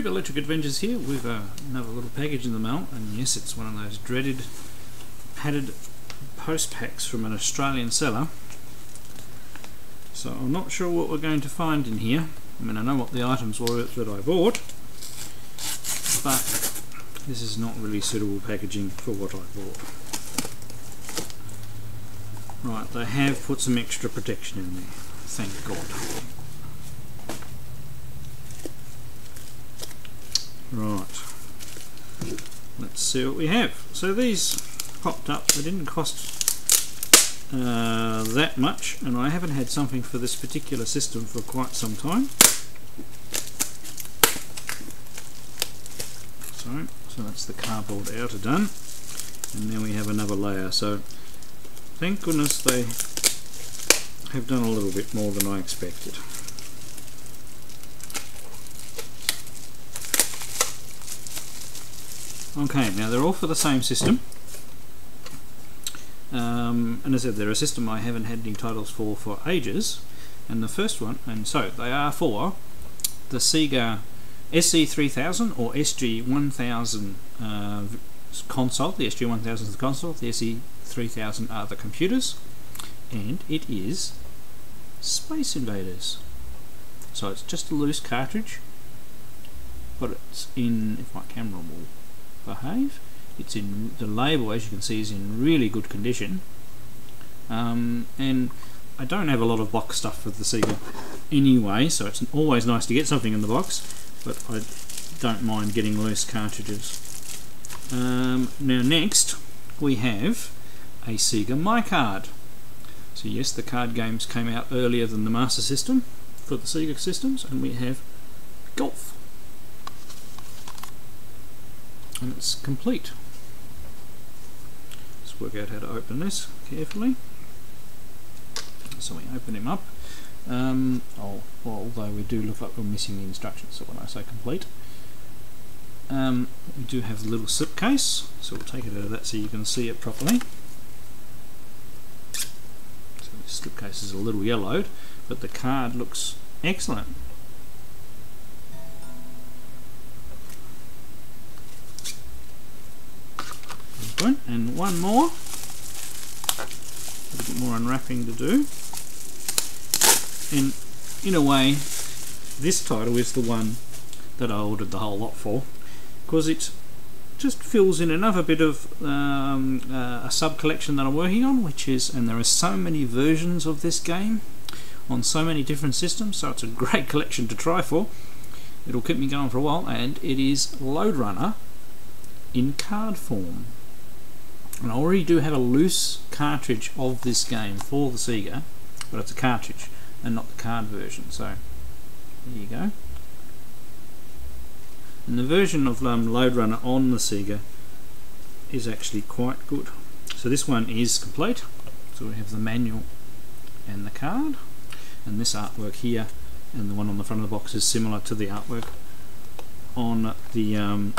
YouTube, Electric Adventures here. With uh, another little package in the mail and yes it's one of those dreaded padded post packs from an Australian seller. So I'm not sure what we're going to find in here. I mean I know what the items were that I bought but this is not really suitable packaging for what I bought. Right they have put some extra protection in there. Thank god Right. Let's see what we have. So these popped up. They didn't cost uh, that much, and I haven't had something for this particular system for quite some time. So, so that's the cardboard outer done, and then we have another layer. So thank goodness they have done a little bit more than I expected. Okay, now they're all for the same system. Um, and as I said, they're a system I haven't had any titles for for ages. And the first one, and so they are for the Sega SC3000 or SG1000 uh, console. The SG1000 is the console, the SC3000 are the computers. And it is Space Invaders. So it's just a loose cartridge, but it's in, if my camera will behave. It's in the label, as you can see, is in really good condition. Um, and I don't have a lot of box stuff for the Sega anyway, so it's always nice to get something in the box, but I don't mind getting loose cartridges. Um, now next, we have a Sega My Card. So yes, the card games came out earlier than the Master System for the Sega systems, and we have Golf and it's complete. Let's work out how to open this carefully. So we open him up. Um, oh, well, although we do look like we're missing the instructions, so when I say complete. Um, we do have the little slip case, so we'll take it out of that so you can see it properly. So the slipcase is a little yellowed, but the card looks excellent. One and one more. A bit more unwrapping to do. And in a way this title is the one that I ordered the whole lot for because it just fills in another bit of um, uh, a sub collection that I'm working on which is and there are so many versions of this game on so many different systems so it's a great collection to try for. It'll keep me going for a while and it is Lode Runner in card form and I already do have a loose cartridge of this game for the Sega, but it's a cartridge and not the card version, so there you go. And the version of um, Lode Runner on the Sega is actually quite good. So this one is complete, so we have the manual and the card, and this artwork here and the one on the front of the box is similar to the artwork on the um,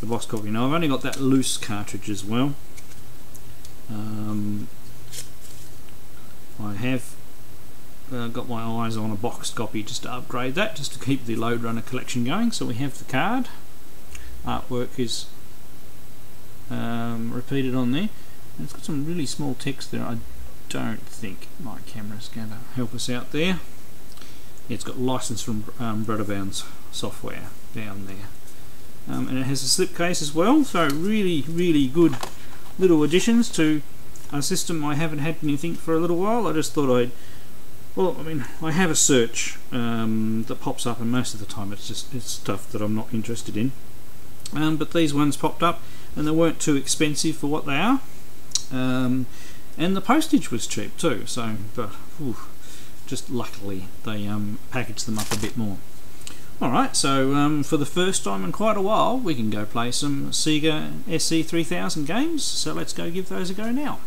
the box copy. Now I've only got that loose cartridge as well. Um, I have uh, got my eyes on a boxed copy just to upgrade that, just to keep the Lode Runner collection going. So we have the card. Artwork is um, repeated on there. And it's got some really small text there. I don't think my camera's going to help us out there. It's got license from um, software down there um, and it has a slipcase as well so really really good little additions to a system I haven't had anything for a little while. I just thought I'd well I mean I have a search um, that pops up and most of the time it's just it's stuff that I'm not interested in. Um, but these ones popped up and they weren't too expensive for what they are. Um, and the postage was cheap too so but whew, just luckily they um, packaged them up a bit more Alright, so um, for the first time in quite a while, we can go play some Sega SC3000 games, so let's go give those a go now.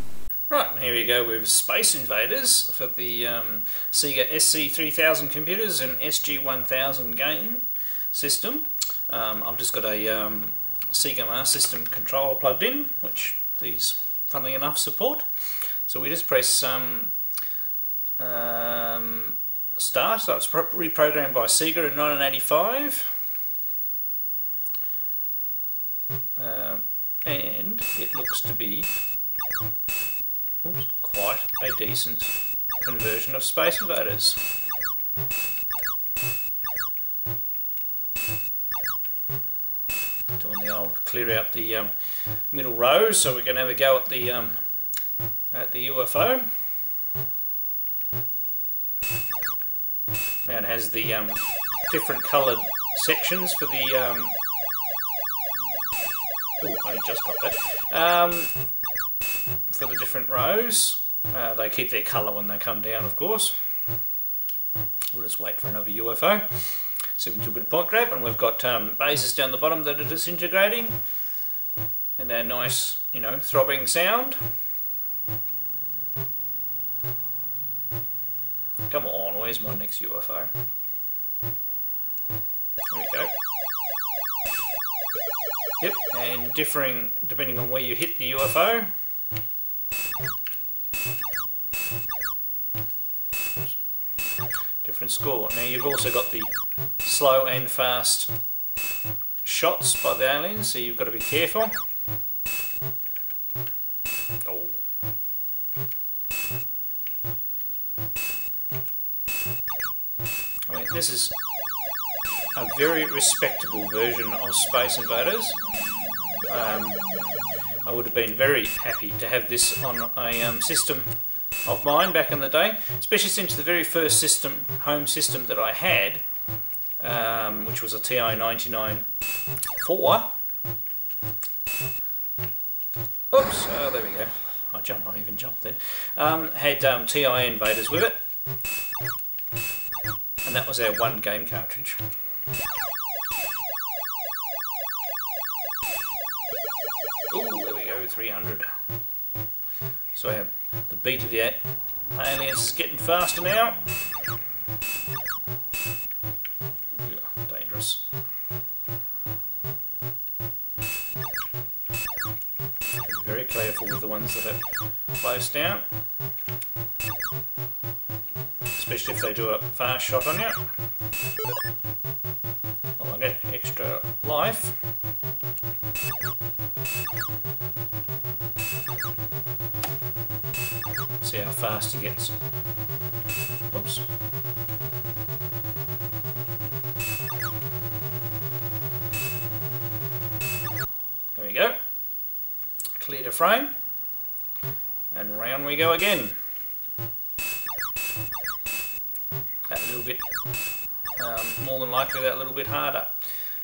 Right, here we go with Space Invaders for the um, Sega SC3000 computers and SG1000 game system. Um, I've just got a um, Sega Master System controller plugged in, which these, funnily enough, support. So we just press um, um, start. So it's reprogrammed by Sega in 1985. Um, and it looks to be oops, quite a decent conversion of Space Invaders. Doing the old clear out the um, middle rows so we can have a go at the um, at the UFO. Now it has the um, different coloured sections for the. Um, ooh, I just got that. Um, for the different rows, uh, they keep their colour when they come down, of course. We'll just wait for another UFO. So we do a bit of point grab, and we've got um, bases down the bottom that are disintegrating, and their nice, you know, throbbing sound. Come on, where's my next UFO? There we go. Yep, and differing depending on where you hit the UFO. Different score. Now you've also got the slow and fast shots by the aliens, so you've got to be careful. This is a very respectable version of Space Invaders. Um, I would have been very happy to have this on a um, system of mine back in the day, especially since the very first system, home system that I had, um, which was a TI 99.4. Oops, oh, there we go. I jumped, I even jumped then. Um, had um, TI invaders with it, and that was our one game cartridge. Ooh, there we go, 300. So our, the beat of the aliens is getting faster now. dangerous. Very careful with the ones that are close down. Especially if they do a fast shot on you. Well, I get extra life. See how fast he gets. Whoops. There we go. Cleared a frame. And round we go again. Little bit, um, more than likely that little bit harder.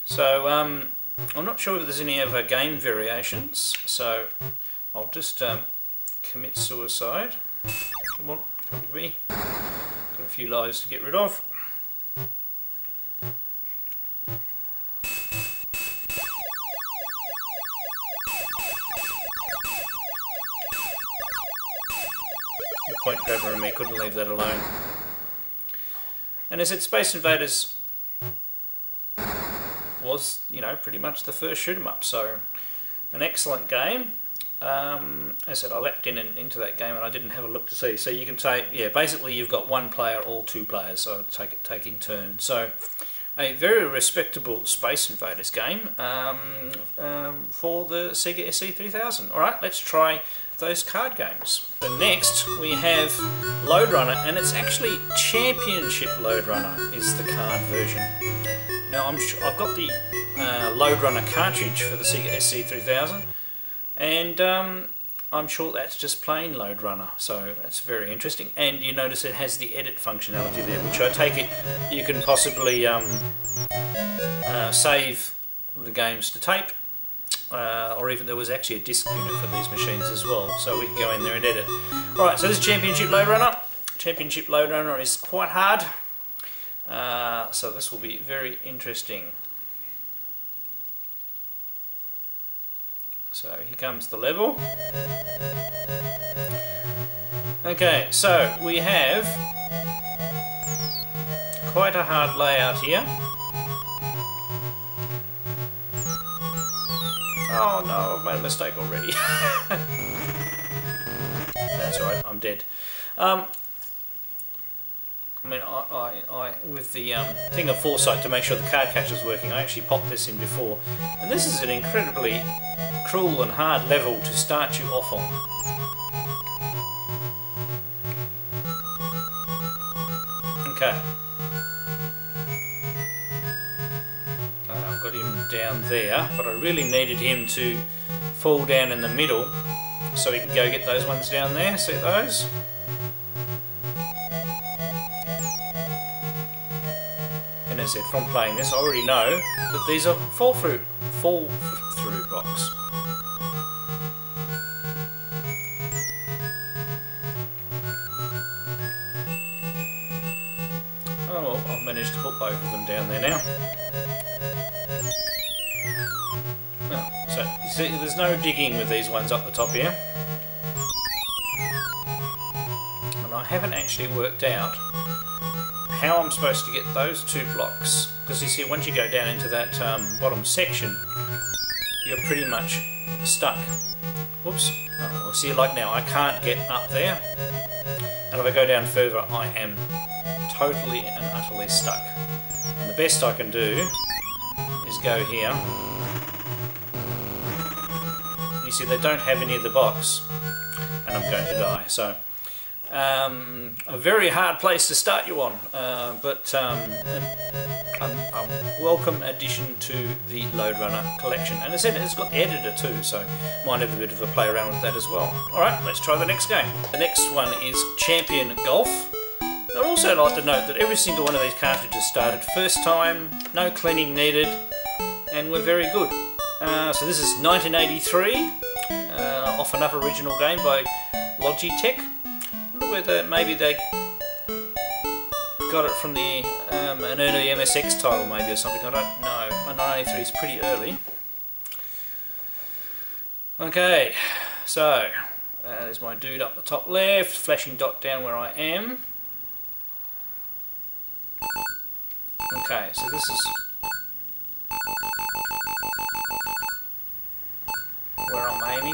So, um, I'm not sure if there's any other game variations, so I'll just um, commit suicide. Come on, come to me. Got a few lives to get rid of. The point grabber and me couldn't leave that alone. And I said Space Invaders was, you know, pretty much the first shoot 'em up. So, an excellent game. Um, as I said, I leapt in and into that game and I didn't have a look to see. So you can take, yeah, basically you've got one player or two players, so take it taking turns. So a very respectable Space Invaders game um, um, for the Sega SC3000. All right, let's try those card games. The next we have Lode Runner, and it's actually Championship Lode Runner is the card version. Now I'm I've got the uh, Lode Runner cartridge for the Sega SC3000 and um, I'm sure that's just plain Lode Runner so that's very interesting and you notice it has the edit functionality there which I take it you can possibly um, uh, save the games to tape uh, or even there was actually a disc unit for these machines as well so we can go in there and edit. Alright so this Championship Lode Runner Championship Lode Runner is quite hard uh, so this will be very interesting. So here comes the level. Okay, so we have quite a hard layout here. Oh no, I've made a mistake already. That's alright, I'm dead. Um, I mean, I, I, I with the um, thing of foresight to make sure the card catcher's working, I actually popped this in before. And this is an incredibly cruel and hard level to start you off on. Okay. Uh, him down there, but I really needed him to fall down in the middle so we can go get those ones down there. See those? And as I said, from playing this, I already know that these are fall through, fall through blocks. Oh well, I've managed to put both of them down there now. There's no digging with these ones up the top here. And I haven't actually worked out how I'm supposed to get those two blocks. Because you see, once you go down into that um, bottom section, you're pretty much stuck. Whoops. Oh, well, see, like now, I can't get up there. And if I go down further, I am totally and utterly stuck. And the best I can do is go here. You see, they don't have any of the box, and I'm going to die. So, um, a very hard place to start you on, uh, but um, a, welcome addition to the Lode Runner collection. And I said, it's got the editor too, so might have a bit of a play around with that as well. Alright, let's try the next game. The next one is Champion Golf. I'd also like to note that every single one of these cartridges started first time, no cleaning needed, and were very good. Uh, so this is 1983, uh, off another original game by Logitech. I wonder whether maybe they got it from the um, an early MSX title maybe or something, I don't know. 1983 is pretty early. Okay, so uh, there's my dude up the top left, flashing dot down where I am. Okay, so this is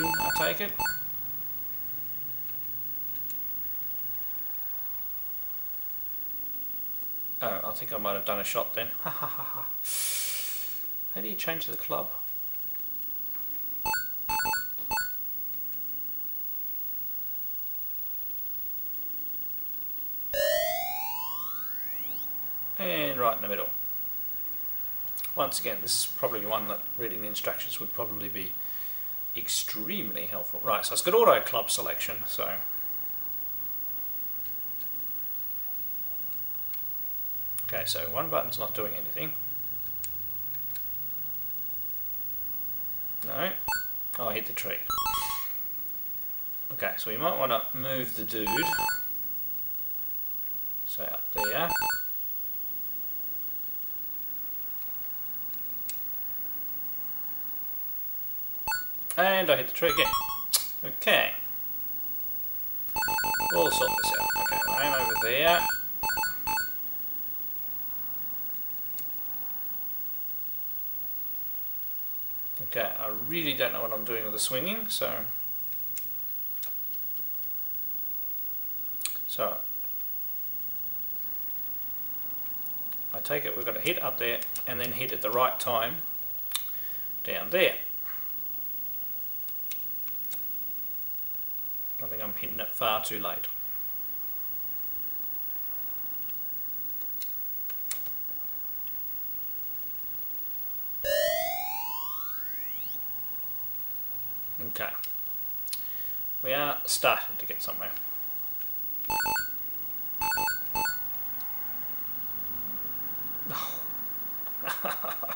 I take it. Oh, I think I might have done a shot then. Ha ha ha ha. How do you change the club? And right in the middle. Once again, this is probably one that reading the instructions would probably be extremely helpful. Right, so it's got auto club selection, so Okay, so one button's not doing anything. No. Oh, I hit the tree. Okay, so we might want to move the dude. Say up there. And I hit the tree again. Okay. We'll sort this out. Okay, I'm over there. Okay, I really don't know what I'm doing with the swinging, so... So... I take it we've got to hit up there and then hit at the right time down there. Think I'm hitting it far too late. Okay. We are starting to get somewhere. Oh.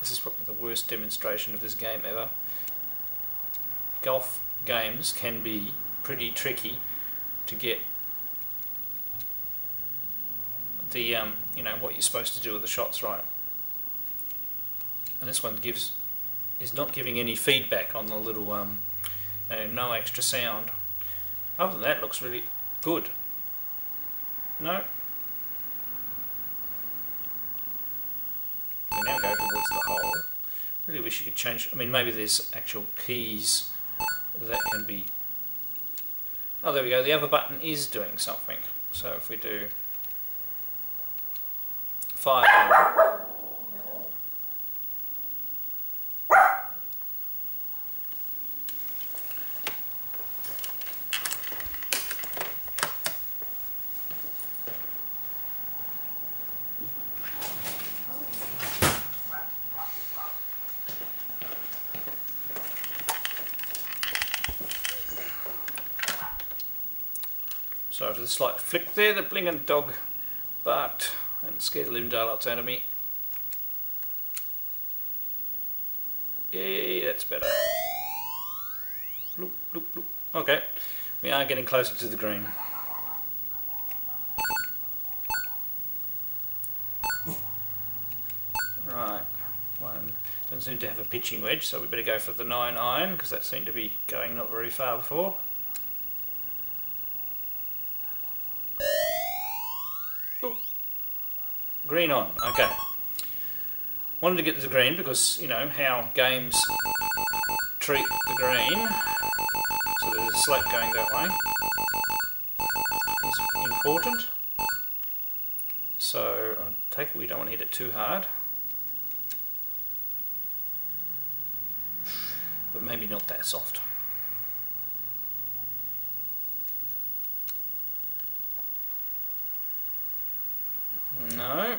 this is probably the worst demonstration of this game ever. Golf games can be pretty tricky to get the um, you know what you're supposed to do with the shots right. And this one gives is not giving any feedback on the little um, uh, no extra sound. Other than that, looks really good. No. We now go towards the hole. Really wish you could change. I mean, maybe there's actual keys that can be. Oh, there we go. The other button is doing something. So if we do fire, So after the slight flick there, the blinking dog barked and scared the living daylights out of me. Yay, that's better. Bloop, bloop, bloop. Okay, we are getting closer to the green. Right, one doesn't seem to have a pitching wedge, so we better go for the 9 iron because that seemed to be going not very far before. Green on, okay. Wanted to get the green because, you know, how games treat the green. So there's a slope going that way. Is important. So, I take it we don't want to hit it too hard. But maybe not that soft. No.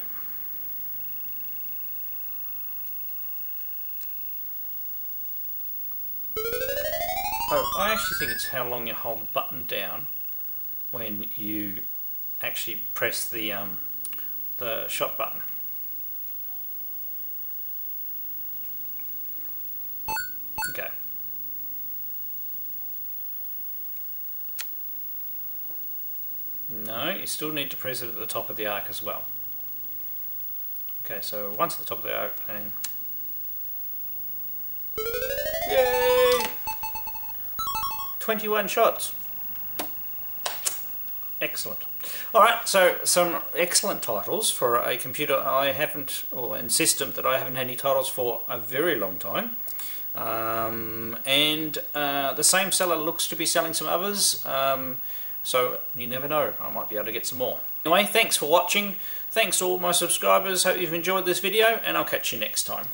Oh, I actually think it's how long you hold the button down when you actually press the um, the shot button. Okay. No, you still need to press it at the top of the arc as well. Okay, so once at the top of the aeroplane. yay! 21 shots. Excellent. Alright, so some excellent titles for a computer I haven't, or a system that I haven't had any titles for a very long time. Um, and uh, the same seller looks to be selling some others. Um, so you never know, I might be able to get some more. Anyway, thanks for watching. Thanks to all my subscribers. Hope you've enjoyed this video and I'll catch you next time.